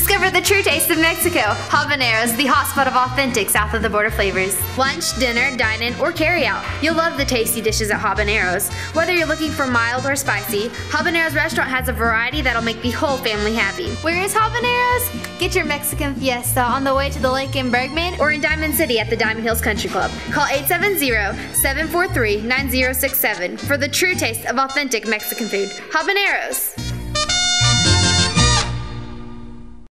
Discover the true taste of Mexico. Habaneros, the hotspot of authentic south of the border flavors. Lunch, dinner, dine in, or carry out. You'll love the tasty dishes at Habaneros. Whether you're looking for mild or spicy, Habaneros restaurant has a variety that'll make the whole family happy. Where is Habaneros? Get your Mexican fiesta on the way to the lake in Bergman or in Diamond City at the Diamond Hills Country Club. Call 870-743-9067 for the true taste of authentic Mexican food. Habaneros.